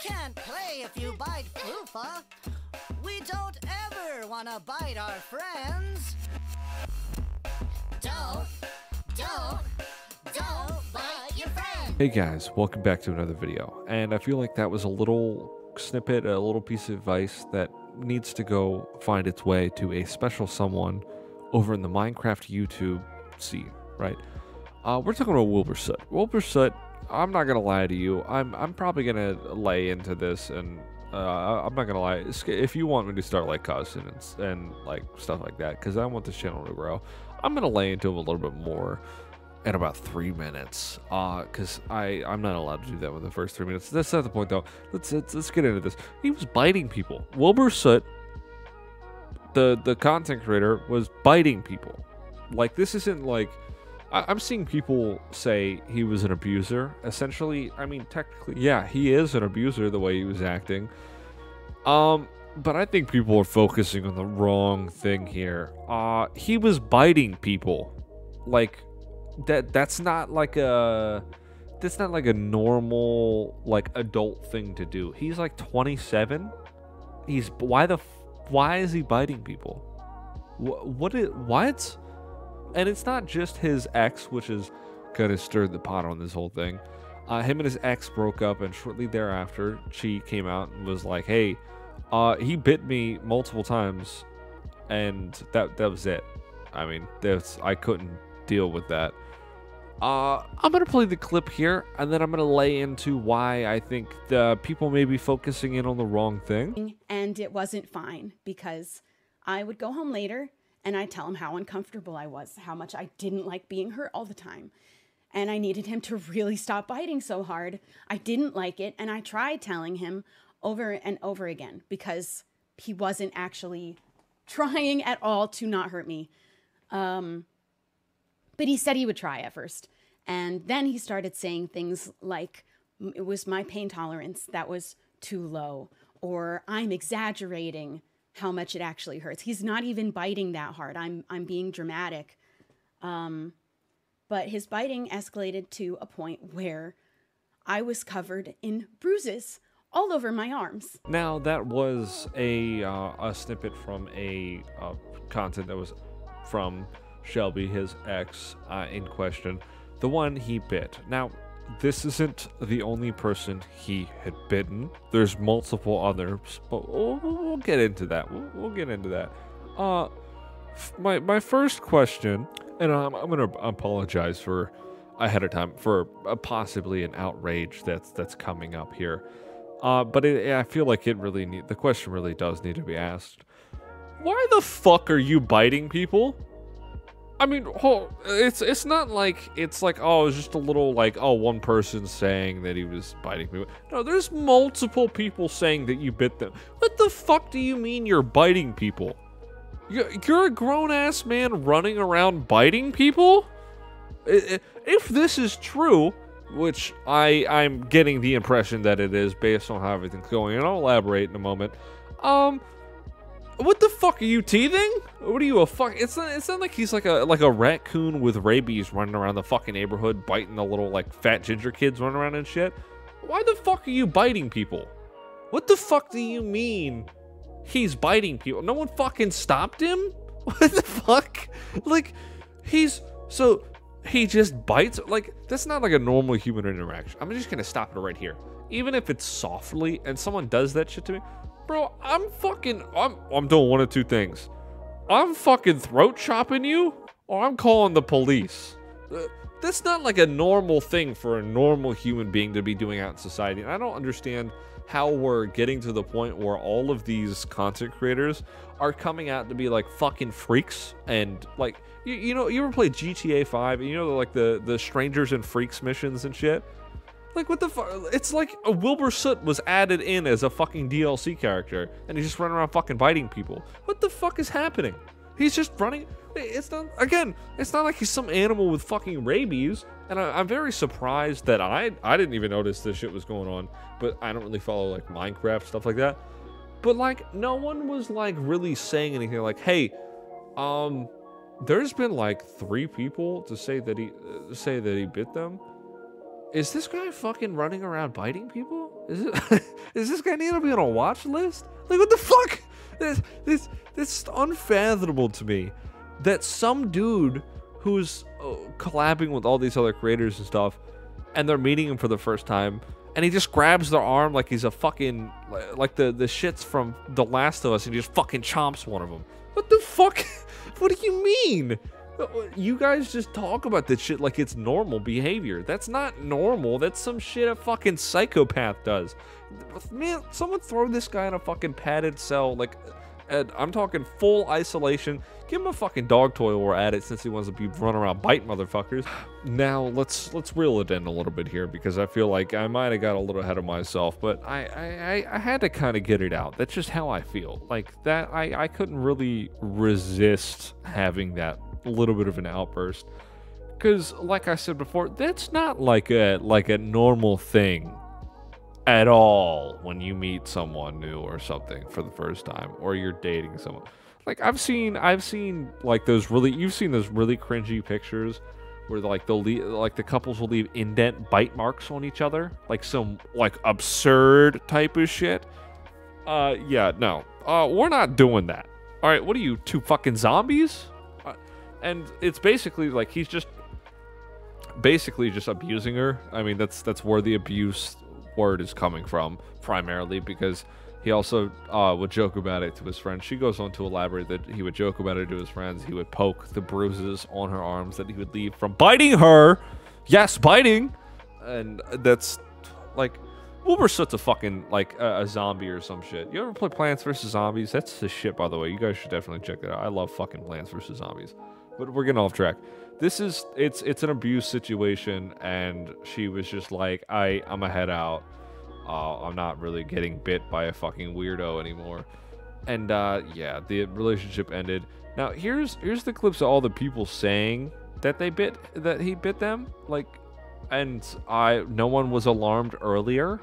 can't play if you bite. We don't ever want to bite our friends. Don't, don't, don't bite your friends. Hey guys, welcome back to another video. And I feel like that was a little snippet, a little piece of advice that needs to go find its way to a special someone over in the Minecraft YouTube scene, right? Uh, we're talking about Wilbur Soot. Wilbur Soot, I'm not gonna lie to you. I'm I'm probably gonna lay into this, and uh, I'm not gonna lie. If you want me to start like cussing and, and like stuff like that, because I want this channel to grow, I'm gonna lay into him a little bit more in about three minutes. Uh, cause I I'm not allowed to do that with the first three minutes. That's not the point though. Let's let's, let's get into this. He was biting people. Wilbur Soot, the the content creator, was biting people. Like this isn't like I, I'm seeing people say he was an abuser. Essentially, I mean technically, yeah, he is an abuser the way he was acting. Um, but I think people are focusing on the wrong thing here. Uh, he was biting people. Like that that's not like a that's not like a normal like adult thing to do. He's like 27. He's why the why is he biting people? What what is what? And it's not just his ex, which is kind of stirred the pot on this whole thing. Uh, him and his ex broke up, and shortly thereafter, she came out and was like, "Hey, uh, he bit me multiple times, and that that was it. I mean, that's I couldn't deal with that." Uh, I'm gonna play the clip here, and then I'm gonna lay into why I think the people may be focusing in on the wrong thing. and it wasn't fine because I would go home later and I'd tell him how uncomfortable I was, how much I didn't like being hurt all the time. And I needed him to really stop biting so hard. I didn't like it. And I tried telling him over and over again because he wasn't actually trying at all to not hurt me. Um, but he said he would try at first. And then he started saying things like, it was my pain tolerance that was too low, or I'm exaggerating how much it actually hurts. He's not even biting that hard. I'm, I'm being dramatic. Um, but his biting escalated to a point where I was covered in bruises all over my arms. Now that was a uh, a snippet from a uh, content that was from Shelby, his ex, uh, in question, the one he bit. Now, this isn't the only person he had bitten. There's multiple others, but we'll, we'll get into that. We'll, we'll get into that. Uh, my my first question, and I'm I'm gonna apologize for ahead of time for uh, possibly an outrage that's that's coming up here. Uh, but it, I feel like it really need the question really does need to be asked. Why the fuck are you biting people? I mean, it's it's not like it's like oh, it's just a little like oh, one person saying that he was biting people. No, there's multiple people saying that you bit them. What the fuck do you mean you're biting people? You're, a grown ass man running around biting people? If this is true, which I I'm getting the impression that it is based on how everything's going, and I'll elaborate in a moment. Um, what the fuck are you teething? What are you a fuck? It's not. It's not like he's like a like a raccoon with rabies running around the fucking neighborhood biting the little like fat ginger kids running around and shit. Why the fuck are you biting people? What the fuck do you mean? He's biting people. No one fucking stopped him. What the fuck? Like, he's so he just bites. Like that's not like a normal human interaction. I'm just gonna stop it right here. Even if it's softly and someone does that shit to me, bro, I'm fucking. I'm I'm doing one of two things. I'm fucking throat chopping you, or I'm calling the police. Uh, That's not like a normal thing for a normal human being to be doing out in society. And I don't understand how we're getting to the point where all of these content creators are coming out to be like fucking freaks and like you, you know you ever play GTA 5 and you know like the the strangers and freaks missions and shit like what the fuck? It's like a Wilbur Soot was added in as a fucking DLC character, and he's just running around fucking biting people. What the fuck is happening? He's just running. It's not again. It's not like he's some animal with fucking rabies. And I, I'm very surprised that I I didn't even notice this shit was going on. But I don't really follow like Minecraft stuff like that. But like no one was like really saying anything like, hey, um, there's been like three people to say that he uh, say that he bit them. Is this guy fucking running around biting people? Is it? is this guy need to be on a watch list? Like what the fuck? This this this is unfathomable to me that some dude who's uh, collabing with all these other creators and stuff, and they're meeting him for the first time, and he just grabs their arm like he's a fucking like the the shits from The Last of Us, and he just fucking chomps one of them. What the fuck? what do you mean? You guys just talk about this shit like it's normal behavior. That's not normal. That's some shit a fucking psychopath does. Man, someone throw this guy in a fucking padded cell, like, and I'm talking full isolation. Give him a fucking dog toy we're at it, since he wants to be running around bite motherfuckers. Now let's let's reel it in a little bit here because I feel like I might have got a little ahead of myself, but I I, I had to kind of get it out. That's just how I feel. Like that, I I couldn't really resist having that little bit of an outburst. Because like i said before that's not like a like a normal thing at all when you meet someone new or something for the first time or you're dating someone. Like i've seen i've seen like those really you've seen those really cringy pictures where like they'll leave like the couples will leave indent bite marks on each other like some like absurd type of shit. Uh yeah no. Uh we're not doing that. All right what are you two fucking zombies and it's basically like he's just basically just abusing her. I mean, that's that's where the abuse word is coming from primarily because he also uh, would joke about it to his friends. She goes on to elaborate that he would joke about it to his friends. He would poke the bruises on her arms that he would leave from biting her. Yes, biting, and that's like Wilbur's such a fucking like a, a, zombie or some shit. You ever play Plants vs Zombies? That's the shit, by the way. You guys should definitely check that out. I love fucking Plants vs Zombies but we're getting off track. This is it's it's an abuse situation, and she was just like, I I'm a head out. Uh, I'm not really getting bit by a fucking weirdo anymore. And uh, yeah, the relationship ended. Now here's here's the clips of all the people saying that they bit that he bit them. Like, and I no one was alarmed earlier.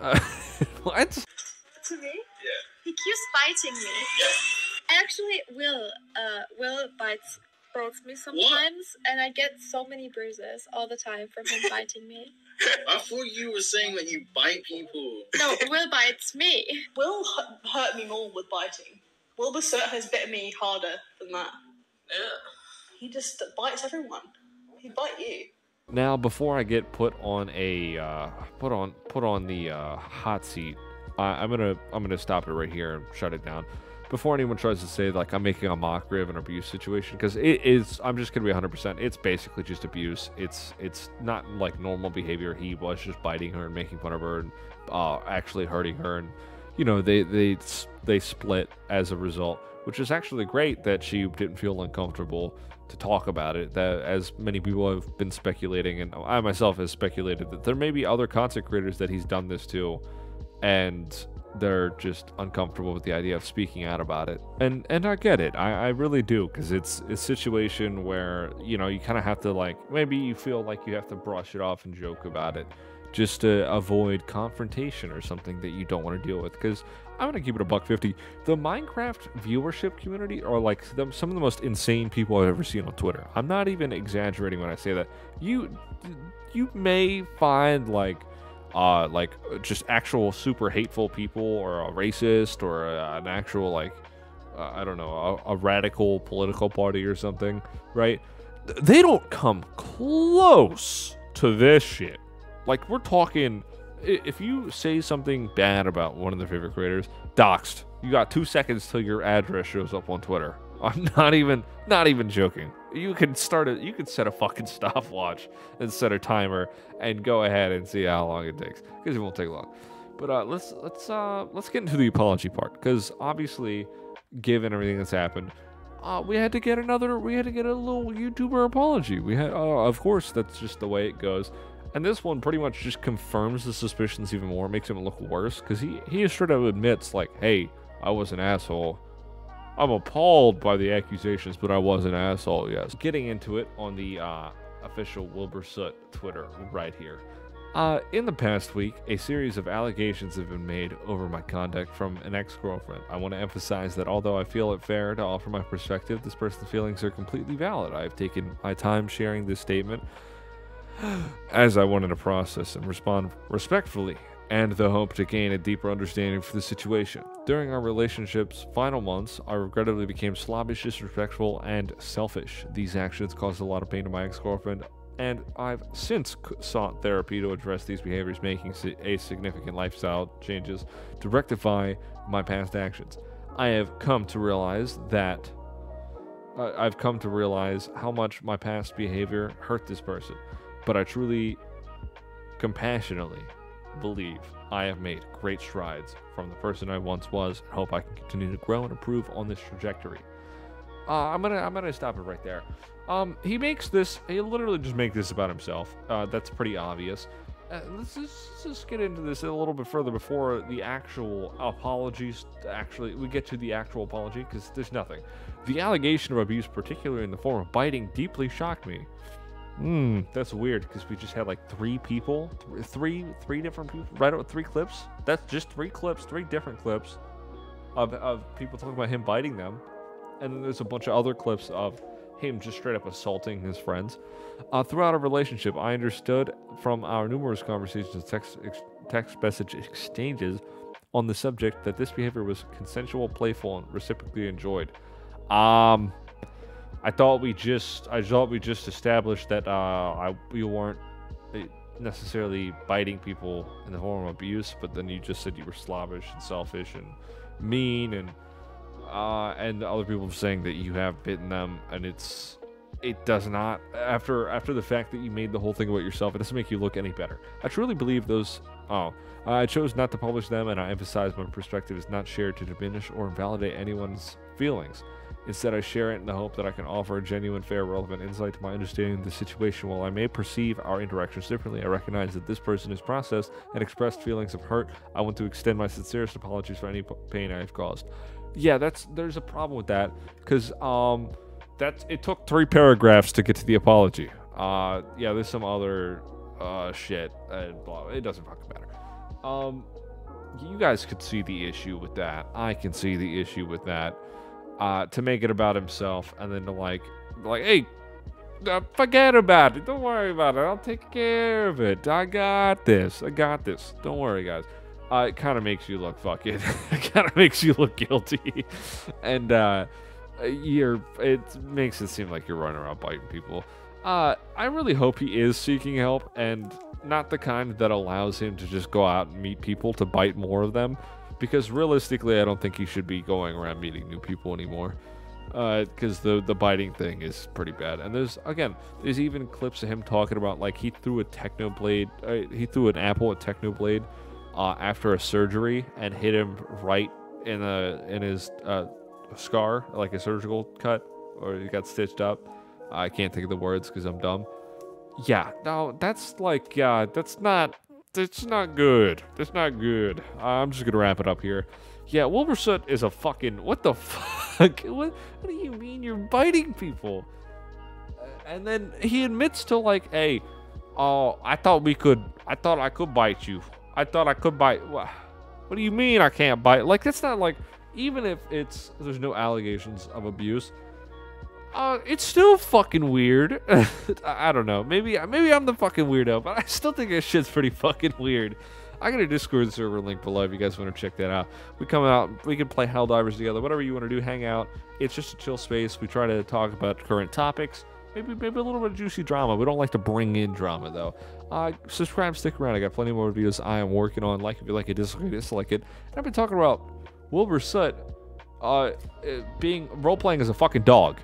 Uh, what? To me? Yeah. He keeps biting me. Yeah. Actually, Will uh Will bites bites me sometimes, what? and I get so many bruises all the time from him biting me. I thought you were saying that you bite people. No, Will bites me. Will hurt me more with biting. Will Bassett has bitten me harder than that. Yeah. He just bites everyone. He bite you. Now, before I get put on a uh, put on put on the uh, hot seat, I'm gonna I'm gonna stop it right here and shut it down before anyone tries to say like I'm making a mockery of an abuse situation because it is I'm just gonna be 100% it's basically just abuse. It's it's not like normal behavior. He was just biting her and making fun of her and uh, actually hurting her and you know they they they split as a result which is actually great that she didn't feel uncomfortable to talk about it that as many people have been speculating and I myself has speculated that there may be other content creators that he's done this to and they're just uncomfortable with the idea of speaking out about it. And and I get it. I, I really do because it's a situation where you know you kind of have to like maybe you feel like you have to brush it off and joke about it just to avoid confrontation or something that you don't want to deal with because i'm gonna keep it a buck 50 the minecraft viewership community are like some of the most insane people i've ever seen on twitter i'm not even exaggerating when i say that you you may find like uh, like just actual super hateful people or a racist or an actual like uh, I don't know a, a, radical political party or something, right? They don't come close to this shit. Like we're talking, if you say something bad about one of their favorite creators, doxed. You got two seconds till your address shows up on Twitter. I'm not even not even joking. You can start a You can set a fucking stopwatch and set a timer and go ahead and see how long it takes because it won't take long. But uh, let's let's uh, let's get into the apology part because obviously, given everything that's happened, uh, we had to get another. We had to get a little YouTuber apology. We had, uh, of course, that's just the way it goes. And this one pretty much just confirms the suspicions even more, makes him look worse because he he straight up admits like, hey, I was an asshole I'm appalled by the accusations, but I was an asshole, yes. Getting into it on the uh, official Wilbur Soot Twitter right here. Uh, in the past week, a series of allegations have been made over my conduct from an ex girlfriend. I want to emphasize that although I feel it fair to offer my perspective, this person's feelings are completely valid. I have taken my time sharing this statement as I wanted to process and respond respectfully and the hope to gain a deeper understanding for the situation. During our relationship's final months, I regrettably became slobbish, disrespectful, and selfish. These actions caused a lot of pain to my ex girlfriend, and I've since sought therapy to address these behaviors, making a significant lifestyle changes to rectify my past actions. I have come to realize that I've come to realize how much my past behavior hurt this person, but I truly, compassionately believe I have made great strides from the person I once was and hope I can continue to grow and improve on this trajectory. Uh, I'm gonna I'm gonna stop it right there. Um, he makes this he literally just make this about himself. Uh, that's pretty obvious. Uh, let's, just, let's just get into this a little bit further before the actual apologies. Actually, we get to the actual apology because there's nothing. The allegation of abuse, particularly in the form of biting, deeply shocked me. Hmm, that's weird because we just had like three people, th- three, three different people, right? Three clips. That's just three clips, three different clips of, of people talking about him biting them, and then there's a bunch of other clips of him just straight up assaulting his friends. Uh, throughout our relationship, I understood from our numerous conversations, text ex- text message exchanges on the subject that this behavior was consensual, playful, and reciprocally enjoyed. Um, I thought we just I thought we just established that uh, I you weren't uh, necessarily biting people in the form of abuse, but then you just said you were slobbish and selfish and mean and uh, and other people saying that you have bitten them and it's it does not after after the fact that you made the whole thing about yourself it doesn't make you look any better. I truly believe those oh i chose not to publish them and i emphasize my perspective is not shared to diminish or invalidate anyone's feelings Instead, I share it in the hope that I can offer a genuine, fair, relevant insight to my understanding of the situation. While I may perceive our interactions differently, I recognize that this person has processed and expressed feelings of hurt. I want to extend my sincerest apologies for any pain I have caused. Yeah, that's there's a problem with that because um, that's it took three paragraphs to get to the apology. Uh, yeah, there's some other uh shit and blah. It doesn't fucking matter. Um, you guys could see the issue with that. I can see the issue with that uh, to make it about himself and then to like, like, hey, uh, forget about it. Don't worry about it. I'll take care of it. I got this. I got this. Don't worry, guys. Uh, it kind of makes you look fucking. it kind of makes you look guilty, and uh, you're. It makes it seem like you're running around biting people. Uh, I really hope he is seeking help and not the kind that allows him to just go out and meet people to bite more of them because realistically, I don't think he should be going around meeting new people anymore. Because uh, the the biting thing is pretty bad, and there's again, there's even clips of him talking about like he threw a technoblade, uh, he threw an apple at technoblade uh, after a surgery and hit him right in a in his uh, scar, like a surgical cut, or he got stitched up. I can't think of the words because I'm dumb. Yeah, no, that's like, uh, that's not it's not good. It's not good. I'm just gonna wrap it up here. Yeah, Wilbur Soot is a fucking what the fuck? What, what do you mean you're biting people? Uh, and then he admits to like, hey, oh, I thought we could. I thought I could bite you. I thought I could bite. What, what do you mean I can't bite? Like that's not like even if it's there's no allegations of abuse. Uh, it's still fucking weird. I don't know. Maybe maybe I'm the fucking weirdo, but I still think this shit's pretty fucking weird. I got a Discord server link below if you guys want to check that out. We come out, we can play Helldivers together, whatever you want to do, hang out. It's just a chill space. We try to talk about current topics, maybe maybe a little bit of juicy drama. We don't like to bring in drama though. Uh, subscribe, stick around. I got plenty more videos I am working on. Like if you like it, dislike it, dislike it. And I've been talking about Wilbur Soot uh, being role playing as a fucking dog.